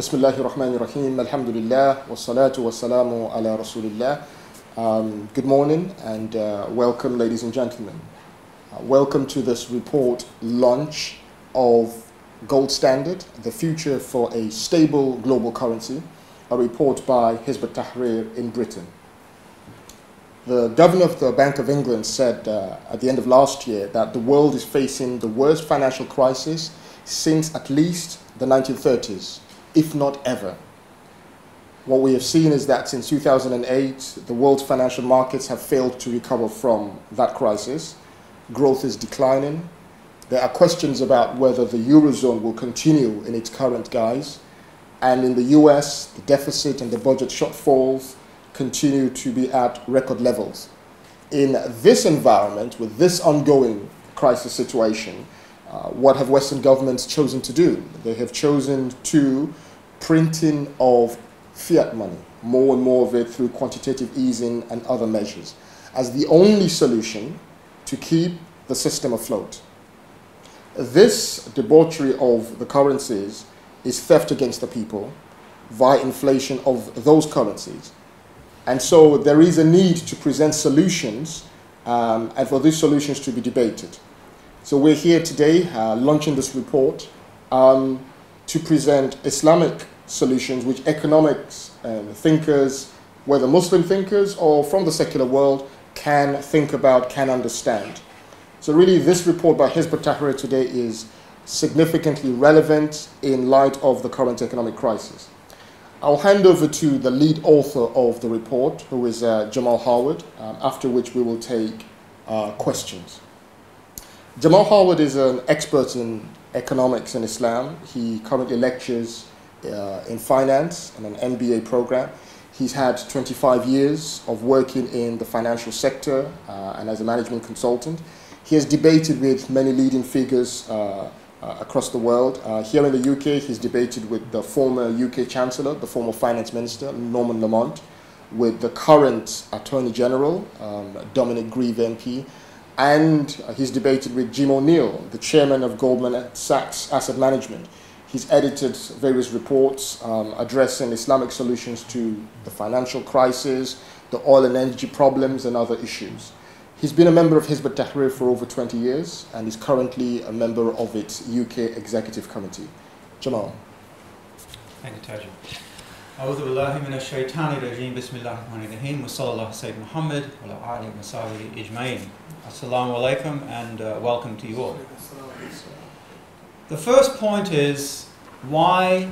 بسم الله الرحمن الرحيم الحمد لله والصلاة والسلام على رسول الله um, Good morning and uh, welcome ladies and gentlemen. Uh, welcome to this report launch of Gold Standard, the future for a stable global currency, a report by Hizb ut-Tahrir in Britain. The governor of the Bank of England said uh, at the end of last year that the world is facing the worst financial crisis since at least the 1930s, if not ever. What we have seen is that since 2008, the world's financial markets have failed to recover from that crisis. Growth is declining. There are questions about whether the Eurozone will continue in its current guise. And in the US, the deficit and the budget shortfalls continue to be at record levels. In this environment, with this ongoing crisis situation, uh, what have Western governments chosen to do? They have chosen to printing of fiat money, more and more of it through quantitative easing and other measures, as the only solution to keep the system afloat. This debauchery of the currencies is theft against the people via inflation of those currencies. And so there is a need to present solutions um, and for these solutions to be debated. So we're here today uh, launching this report um, to present Islamic solutions which economics and thinkers, whether Muslim thinkers or from the secular world, can think about, can understand. So really this report by Hizb ut-Tahrir today is significantly relevant in light of the current economic crisis. I'll hand over to the lead author of the report, who is uh, Jamal Harwood, um, after which we will take uh, questions. Jamal Harwood is an expert in economics and Islam. He currently lectures uh, in finance and an MBA program. He's had 25 years of working in the financial sector uh, and as a management consultant. He has debated with many leading figures uh, uh across the world. Uh, here in the UK, he's debated with the former UK Chancellor, the former Finance Minister, Norman Lamont, with the current Attorney General, um, Dominic Grieve MP, and he's debated with Jim O'Neill, the chairman of Goldman Sachs Asset Management. He's edited various reports um, addressing Islamic solutions to the financial crisis, the oil and energy problems, and other issues. He's been a member of Hizb ut-Tahrir for over 20 years and is currently a member of its UK Executive Committee. Jamal. Thank you, Taj. أعوذ بالله من الشيطان الرجيم بسم الله الرحمن الرحيم وصلى الله سيد محمد وعلى آله وصحبه أجمعين Assalamu alaikum and uh, welcome to you all. The first point is why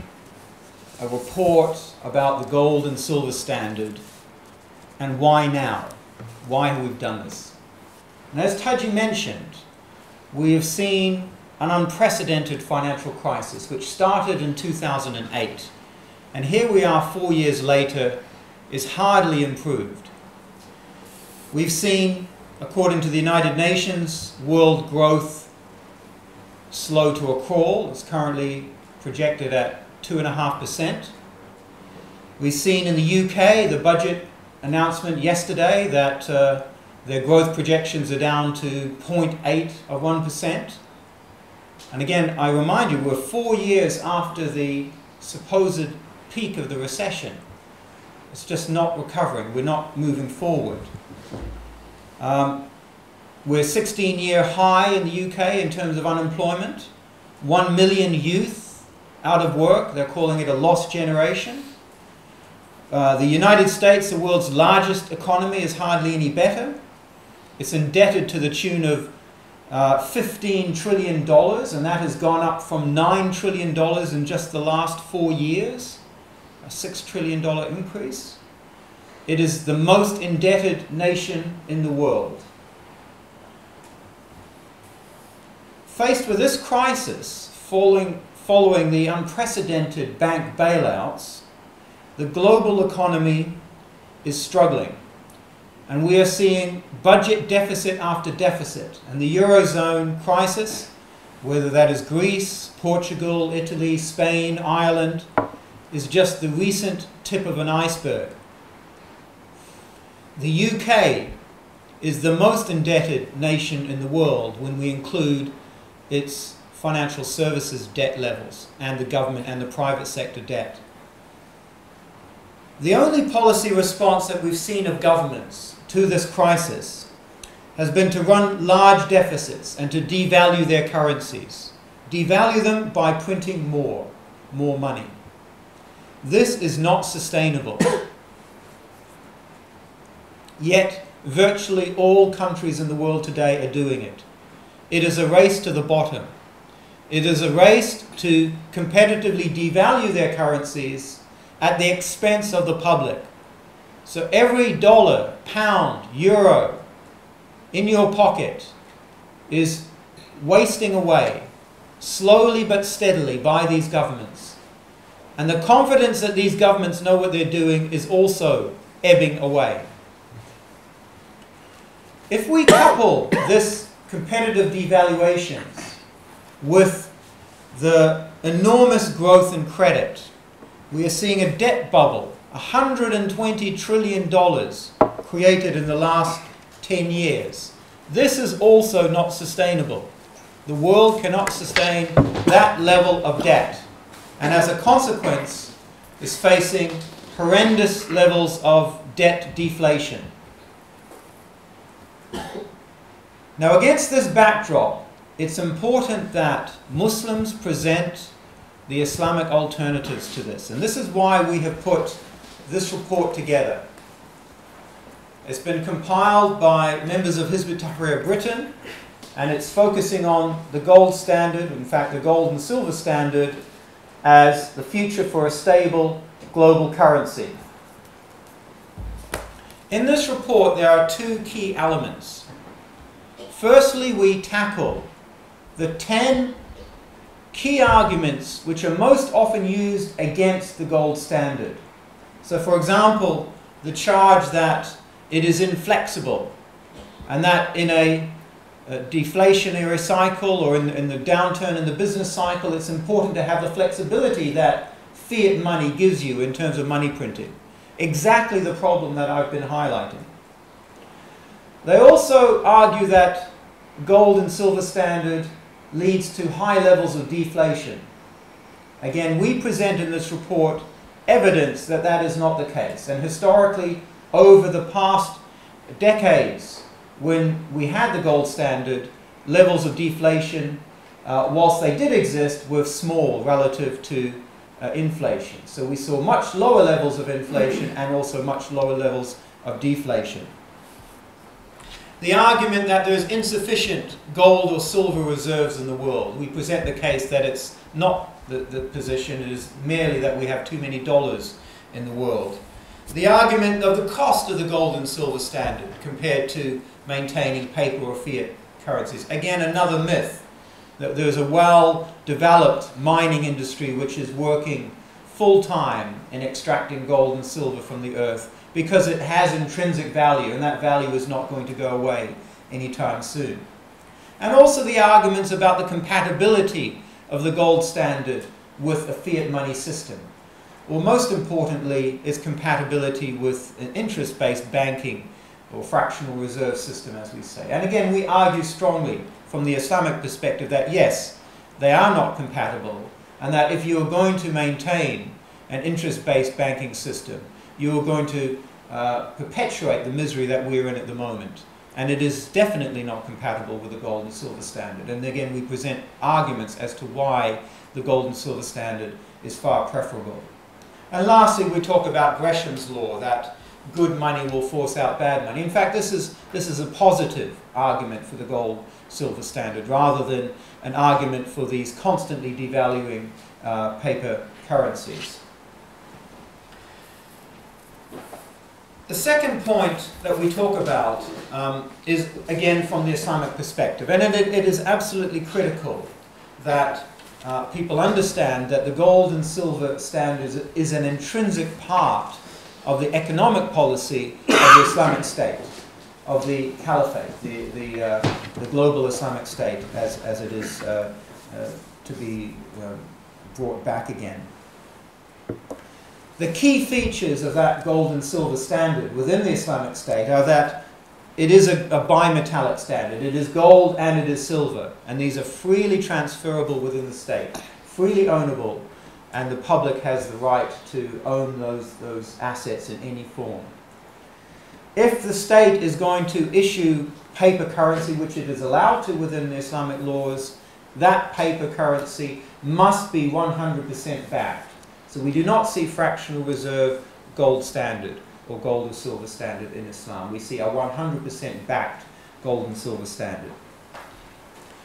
a report about the gold and silver standard and why now? Why have we done this? And as Taji mentioned, we have seen an unprecedented financial crisis which started in 2008 and here we are four years later is hardly improved. We've seen, according to the United Nations, world growth slow to a crawl. It's currently projected at 2.5%. We've seen in the UK the budget announcement yesterday that uh, their growth projections are down to 0.8 of 1%. And again, I remind you, we're four years after the supposed peak of the recession. It's just not recovering. We're not moving forward. Um, we're 16 year high in the UK in terms of unemployment. One million youth out of work. They're calling it a lost generation. Uh, the United States, the world's largest economy, is hardly any better. It's indebted to the tune of uh, $15 trillion, and that has gone up from $9 trillion in just the last four years, a $6 trillion increase. It is the most indebted nation in the world. Faced with this crisis, following, following the unprecedented bank bailouts, the global economy is struggling. And we are seeing budget deficit after deficit. And the Eurozone crisis, whether that is Greece, Portugal, Italy, Spain, Ireland, is just the recent tip of an iceberg. The UK is the most indebted nation in the world when we include its financial services debt levels and the government and the private sector debt. The only policy response that we've seen of governments to this crisis has been to run large deficits and to devalue their currencies. Devalue them by printing more, more money. This is not sustainable. Yet, virtually all countries in the world today are doing it. It is a race to the bottom. It is a race to competitively devalue their currencies at the expense of the public. So every dollar, pound, euro in your pocket is wasting away slowly but steadily by these governments. And the confidence that these governments know what they're doing is also ebbing away. If we couple this competitive devaluations with the enormous growth in credit we are seeing a debt bubble, $120 trillion created in the last 10 years. This is also not sustainable. The world cannot sustain that level of debt. And as a consequence, is facing horrendous levels of debt deflation. Now, against this backdrop, it's important that Muslims present the Islamic alternatives to this. And this is why we have put this report together. It's been compiled by members of Hizb ut-Tahrir Britain, and it's focusing on the gold standard, in fact the gold and silver standard, as the future for a stable global currency. In this report, there are two key elements. Firstly, we tackle the 10 key arguments which are most often used against the gold standard. So, for example, the charge that it is inflexible and that in a, deflationary cycle or in, in the downturn in the business cycle, it's important to have the flexibility that fiat money gives you in terms of money printing. Exactly the problem that I've been highlighting. They also argue that gold and silver standard leads to high levels of deflation. Again, we present in this report evidence that that is not the case. And historically, over the past decades, when we had the gold standard, levels of deflation, uh, whilst they did exist, were small relative to uh, inflation. So we saw much lower levels of inflation and also much lower levels of deflation. The argument that there is insufficient gold or silver reserves in the world, we present the case that it's not the, the position, it is merely that we have too many dollars in the world. The argument of the cost of the gold and silver standard compared to maintaining paper or fiat currencies. Again, another myth that there's a well developed mining industry which is working full time in extracting gold and silver from the earth because it has intrinsic value and that value is not going to go away anytime soon. And also the arguments about the compatibility of the gold standard with a fiat money system. Well, most importantly is compatibility with an interest-based banking or fractional reserve system, as we say. And again, we argue strongly from the Islamic perspective that yes, they are not compatible, and that if you are going to maintain an interest-based banking system, you are going to uh, perpetuate the misery that we're in at the moment. And it is definitely not compatible with the gold and silver standard. And again, we present arguments as to why the gold and silver standard is far preferable. And lastly, we talk about Gresham's law, that good money will force out bad money. In fact, this is, this is a positive argument for the gold silver standard rather than an argument for these constantly devaluing uh, paper currencies. The second point that we talk about um, is, again, from the Islamic perspective. And it, it is absolutely critical that uh, people understand that the gold and silver standard is, an intrinsic part of the economic policy of the Islamic State, of the Caliphate, the, the, uh, the global Islamic State, as, as it is uh, uh to be uh, brought back again. The key features of that gold and silver standard within the Islamic State are that it is a, a bimetallic standard. It is gold and it is silver. And these are freely transferable within the state, freely ownable, and the public has the right to own those, those assets in any form. If the state is going to issue paper currency, which it is allowed to within Islamic laws, that paper currency must be 100% backed. So we do not see fractional reserve gold standard or gold and silver standard in Islam. We see a 100% backed gold and silver standard.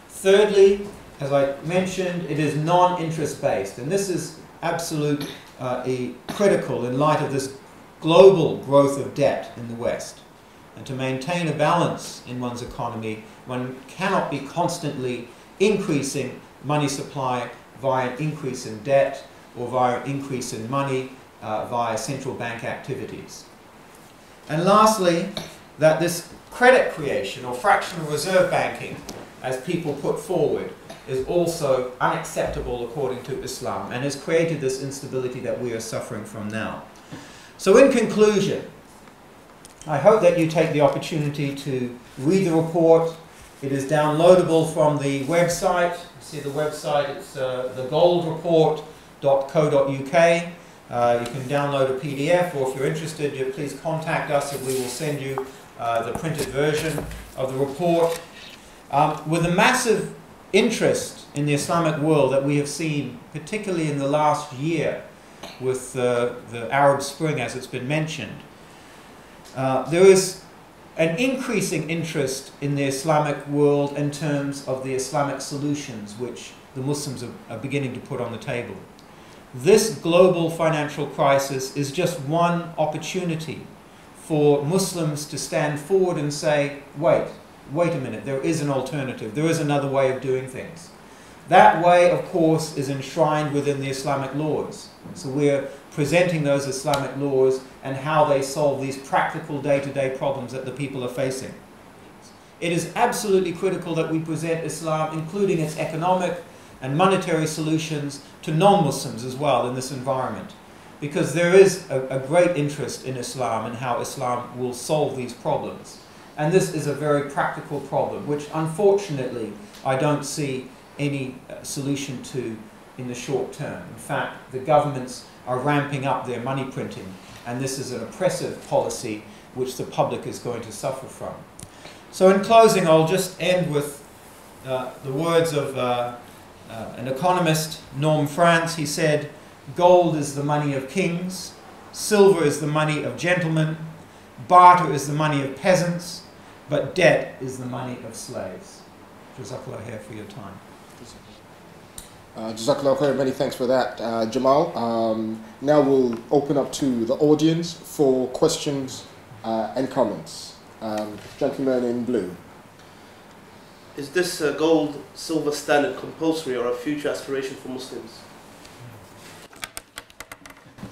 Thirdly, as I mentioned, it is non-interest based, and this is absolutely uh, critical in light of this global growth of debt in the West. And to maintain a balance in one's economy, one cannot be constantly increasing money supply via an increase in debt or via an increase in money uh, via central bank activities. And lastly, that this credit creation or fractional reserve banking, as people put forward, is also unacceptable according to Islam and has created this instability that we are suffering from now. So in conclusion, I hope that you take the opportunity to read the report. It is downloadable from the website. You see the website, it's uh, thegoldreport.co.uk. Uh, you can download a PDF, or if you're interested, you please contact us and we will send you uh, the printed version of the report. Um, with the massive interest in the Islamic world that we have seen, particularly in the last year with uh, the Arab Spring, as it's been mentioned, uh, there is an increasing interest in the Islamic world in terms of the Islamic solutions which the Muslims are, are beginning to put on the table. This global financial crisis is just one opportunity for Muslims to stand forward and say, wait, wait a minute, there is an alternative, there is another way of doing things. That way, of course, is enshrined within the Islamic laws. So we're presenting those Islamic laws and how they solve these practical day-to-day -day problems that the people are facing. It is absolutely critical that we present Islam, including its economic and monetary solutions to non-Muslims as well in this environment. Because there is a, a great interest in Islam and how Islam will solve these problems. And this is a very practical problem, which unfortunately I don't see any uh, solution to in the short term. In fact, the governments are ramping up their money printing, and this is an oppressive policy which the public is going to suffer from. So in closing, I'll just end with uh, the words of uh, uh, an economist, Norm Franz, He said, gold is the money of kings, silver is the money of gentlemen, barter is the money of peasants, but debt is the money of slaves. Jazakallah khair for your time. Uh, Jazakallah khair, many thanks for that, uh, Jamal. Um, now we'll open up to the audience for questions uh, and comments. Um, gentleman in blue. Is this uh, gold silver standard compulsory or a future aspiration for Muslims?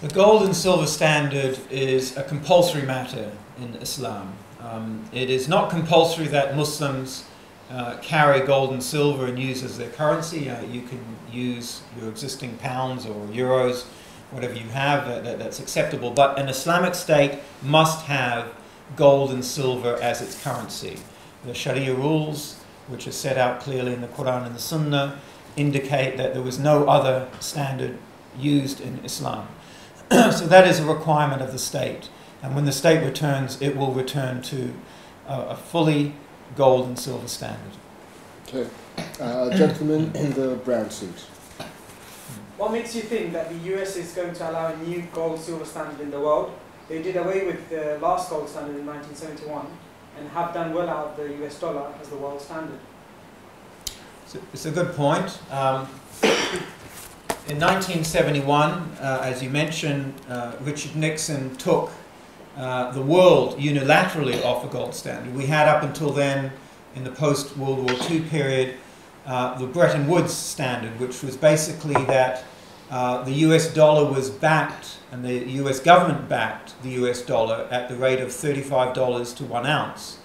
The gold and silver standard is a compulsory matter in Islam. Um, it is not compulsory that Muslims uh, carry gold and silver and use as their currency. Uh, you can use your existing pounds or euros, whatever you have that, that's acceptable. But an Islamic state must have gold and silver as its currency. The Sharia rules, which are set out clearly in the Quran and the Sunnah, indicate that there was no other standard used in Islam. so that is a requirement of the state. And when the state returns, it will return to a fully gold and silver standard. Okay. Uh, gentleman in the brown suit. What makes you think that the US is going to allow a new gold silver standard in the world? They did away with the last gold standard in 1971 and have done well out of the US dollar as the world standard. It's a good point. Um, in 1971, uh, as you mentioned, uh, Richard Nixon took uh, the world unilaterally off a gold standard. We had up until then, in the post World War II period, uh, the Bretton Woods standard, which was basically that uh, the US dollar was backed and the US government backed the US dollar at the rate of $35 to one ounce.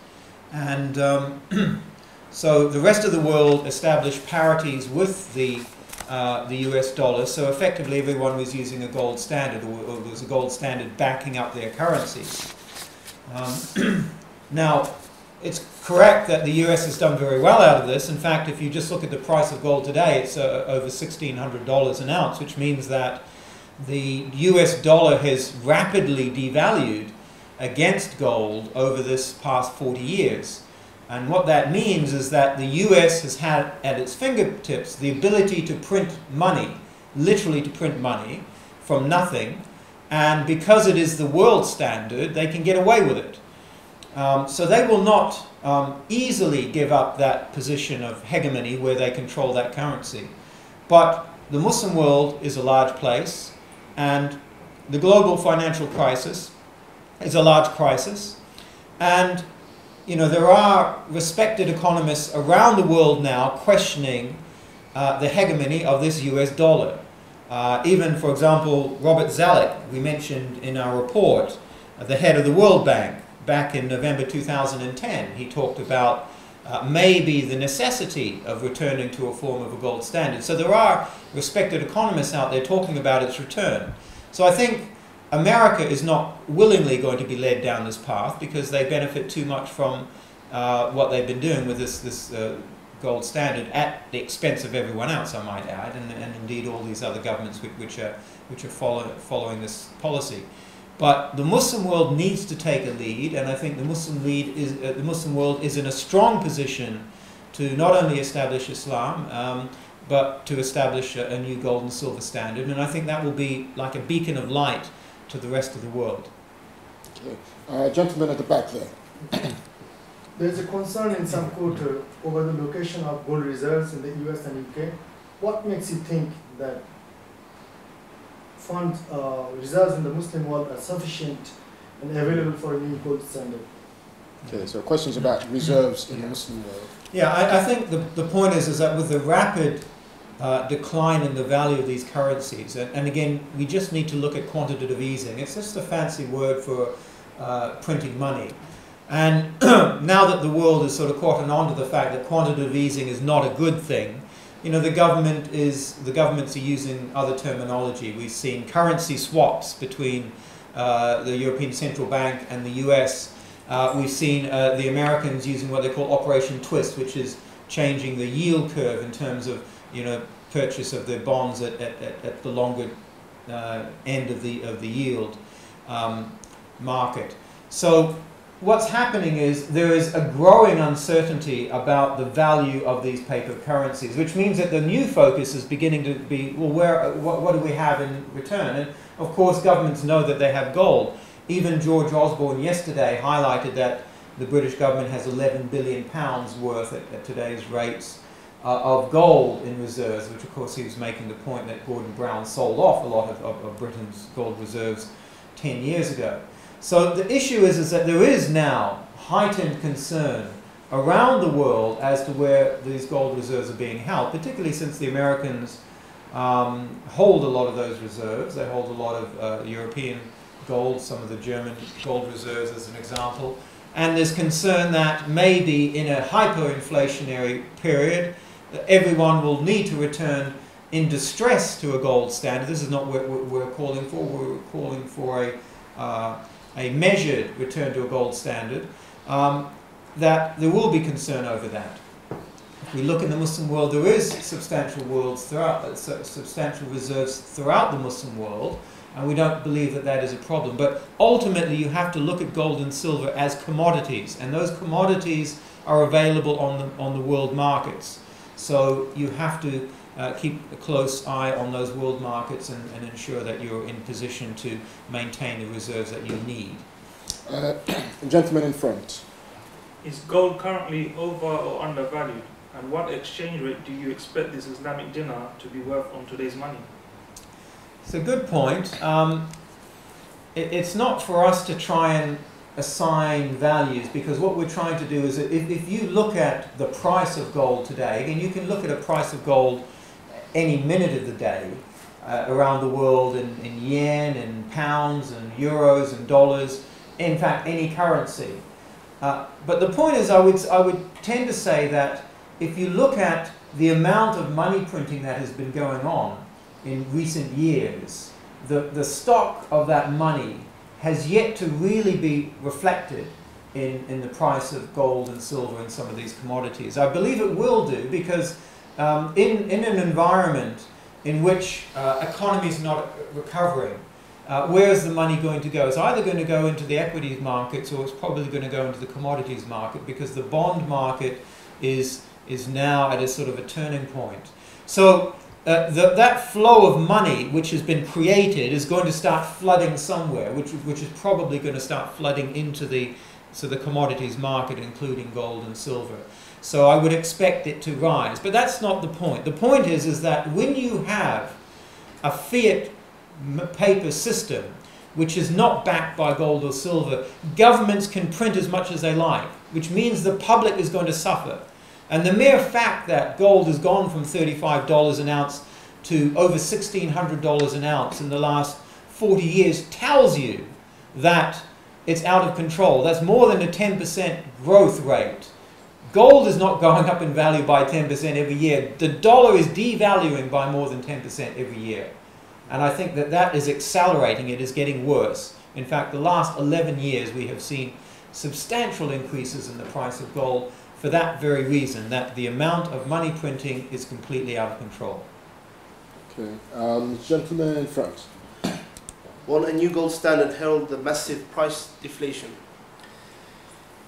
And um, so the rest of the world established parities with the uh, the US dollar. So effectively, everyone was using a gold standard, or, or there was a gold standard backing up their currencies. Um, now, it's correct that the US has done very well out of this. In fact, if you just look at the price of gold today, it's uh, over $1,600 an ounce, which means that the US dollar has rapidly devalued against gold over this past 40 years. And what that means is that the US has had at its fingertips the ability to print money, literally to print money, from nothing. And because it is the world standard, they can get away with it. Um, so they will not um, easily give up that position of hegemony where they control that currency. But the Muslim world is a large place, and the global financial crisis is a large crisis. And you know, there are respected economists around the world now questioning uh, the hegemony of this US dollar. Uh, even, for example, Robert Zoellick, we mentioned in our report, uh, the head of the World Bank, back in November 2010. He talked about uh, maybe the necessity of returning to a form of a gold standard. So there are respected economists out there talking about its return. So I think America is not willingly going to be led down this path because they benefit too much from uh, what they've been doing with this, this uh, gold standard at the expense of everyone else, I might add, and, and indeed all these other governments which, which are, which are follow, following this policy. But the Muslim world needs to take a lead, and I think the Muslim lead is uh, the Muslim world is in a strong position to not only establish Islam, um, but to establish a, a, new gold and silver standard. And I think that will be like a beacon of light to the rest of the world. Okay. Uh, gentleman at the back there. There is a concern in some quarter over the location of gold reserves in the US and UK. What makes you think that fund uh, reserves in the Muslim world are sufficient and available for a new gold standard. Okay, so questions about reserves in the Muslim world. Yeah, I, I think the, the point is, is that with the rapid uh, decline in the value of these currencies, and, and, again, we just need to look at quantitative easing. It's just a fancy word for uh, printing money. And now that the world has sort of caught on to the fact that quantitative easing is not a good thing, you know, the government is, the governments are using other terminology. We've seen currency swaps between uh, the European Central Bank and the US. Uh, we've seen uh, the Americans using what they call Operation Twist, which is changing the yield curve in terms of, you know, purchase of their bonds at, at, at the longer uh, end of the, of the yield um, market. So what's happening is there is a growing uncertainty about the value of these paper currencies, which means that the new focus is beginning to be, well, where, what, what do we have in return? And of course, governments know that they have gold. Even George Osborne yesterday highlighted that the British government has 11 billion pounds worth at, at today's rates uh, of gold in reserves, which of course he was making the point that Gordon Brown sold off a lot of, of, of Britain's gold reserves 10 years ago. So the issue is, is that there is now heightened concern around the world as to where these gold reserves are being held, particularly since the Americans um, hold a lot of those reserves. They hold a lot of uh, European gold, some of the German gold reserves as an example. And there's concern that maybe in a hyperinflationary period, everyone will need to return in distress to a gold standard. This is not what we're calling for. We're calling for a uh, a measured return to a gold standard, um, that there will be concern over that. If we look in the Muslim world, there is substantial worlds throughout, uh, substantial reserves throughout the Muslim world, and we don't believe that that is a problem. But ultimately, you have to look at gold and silver as commodities, and those commodities are available on the, on the world markets. So you have to uh, keep a close eye on those world markets and, and, ensure that you're in position to maintain the reserves that you need. Uh, gentleman in front. Is gold currently over or undervalued? And what exchange rate do you expect this Islamic dinar to be worth on today's money? It's a good point. Um, it, it's not for us to try and assign values because what we're trying to do is if, if you look at the price of gold today, and you can look at a price of gold any minute of the day uh, around the world in, in yen and pounds and euros and dollars, in fact, any currency. Uh, but the point is, I would, I would tend to say that if you look at the amount of money printing that has been going on in recent years, the, the stock of that money has yet to really be reflected in, in the price of gold and silver and some of these commodities. I believe it will do because um, in, in an environment in which uh, economy is not recovering, uh, where is the money going to go? It's either going to go into the equities markets or it's probably going to go into the commodities market because the bond market is, is now at a sort of a turning point. So uh, the, that flow of money which has been created is going to start flooding somewhere, which, which is probably going to start flooding into the, so the commodities market, including gold and silver. So I would expect it to rise. But that's not the point. The point is, is that when you have a fiat paper system which is not backed by gold or silver, governments can print as much as they like, which means the public is going to suffer. And the mere fact that gold has gone from $35 an ounce to over $1,600 an ounce in the last 40 years tells you that it's out of control. That's more than a 10% growth rate. Gold is not going up in value by 10% every year. The dollar is devaluing by more than 10% every year. And I think that that is accelerating. It is getting worse. In fact, the last 11 years we have seen substantial increases in the price of gold for that very reason, that the amount of money printing is completely out of control. Okay. Um, gentleman in front. Will a new gold standard herald the massive price deflation?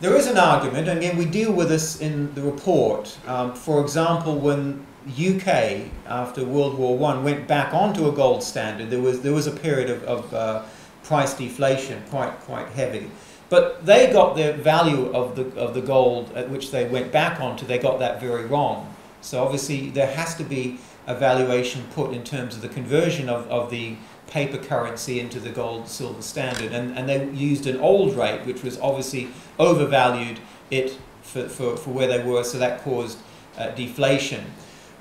There is an argument, and again, we deal with this in the report. Um, for example, when UK, after World War One, went back onto a gold standard, there was, there was a period of, of uh, price deflation, quite, quite heavy. But they got the value of the, of the gold at which they went back onto, they got that very wrong. So obviously there has to be a valuation put in terms of the conversion of, of the paper currency into the gold silver standard. And, and they used an old rate, which was obviously overvalued it for, for, for where they were, so that caused uh, deflation.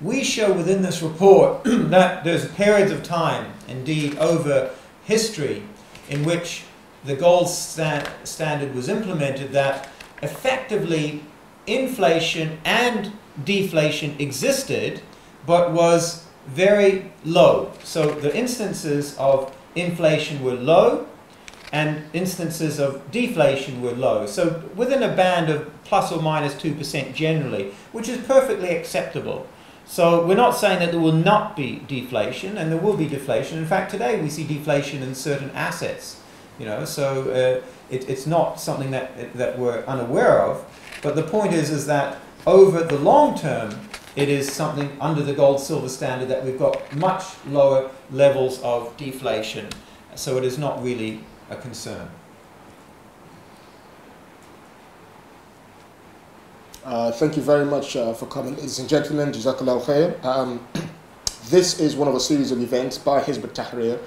We show within this report that there's periods of time, indeed over history, in which the gold sta standard was implemented that effectively inflation and deflation existed but was very low. So the instances of inflation were low and instances of deflation were low. So within a band of plus or minus 2% generally, which is perfectly acceptable. So we're not saying that there will not be deflation, and there will be deflation. In fact, today we see deflation in certain assets. You know, so uh, it, it's not something that that we're unaware of. But the point is, is that over the long term, it is something under the gold silver standard that we've got much lower levels of deflation. So it is not really a concern. Uh, thank you very much uh, for coming, ladies and gentlemen. Jazakallah khair. Um, this is one of a series of events by Hizb ut-Tahrir.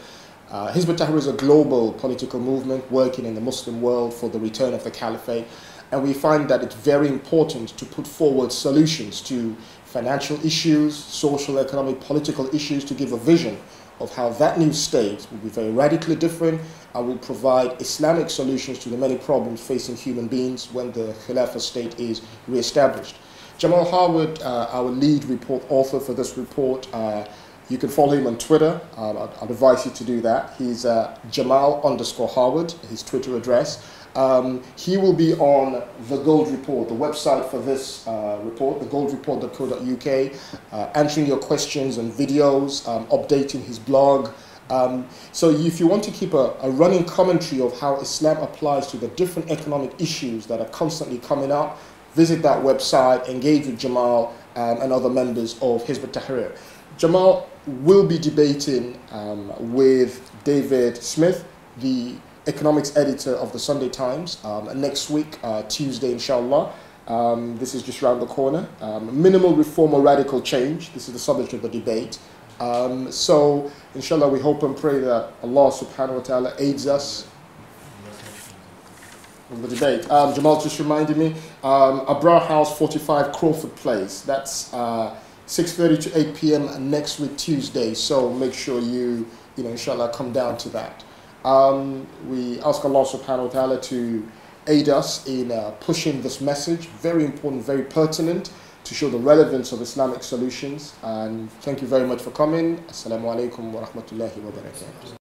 Uh, Hizb ut-Tahrir is a global political movement working in the Muslim world for the return of the caliphate. And we find that it's very important to put forward solutions to financial issues, social, economic, political issues to give a vision of how that new state will be very radically different and will provide Islamic solutions to the many problems facing human beings when the Khilafah state is re-established. Jamal Harwood, uh, our lead report author for this report, uh, you can follow him on Twitter. Um, I'd, I'd, advise you to do that. He's uh, Jamal underscore Harwood, his Twitter address. Um, he will be on the Gold Report, the website for this uh, report, thegoldreport.co.uk, uh, answering your questions and videos, um, updating his blog. Um, so if you want to keep a, a, running commentary of how Islam applies to the different economic issues that are constantly coming up, visit that website, engage with Jamal um, and other members of Hizb ut-Tahrir. Jamal will be debating um, with David Smith, the economics editor of the Sunday Times, um, next week, uh, Tuesday, inshallah. Um, this is just around the corner. Um, minimal reform or radical change. This is the subject of the debate. Um, so, inshallah, we hope and pray that Allah subhanahu wa ta'ala aids us in the debate. Um, Jamal just reminded me, um, Abrar House 45 Crawford Place. That's uh, 6.30 to 8 p.m. next week, Tuesday. So make sure you, you know, inshallah, come down to that. Um, we ask Allah subhanahu wa ta'ala to aid us in uh, pushing this message, very important, very pertinent, to show the relevance of Islamic solutions. And thank you very much for coming. Assalamu alaikum wa rahmatullahi wa barakatuh.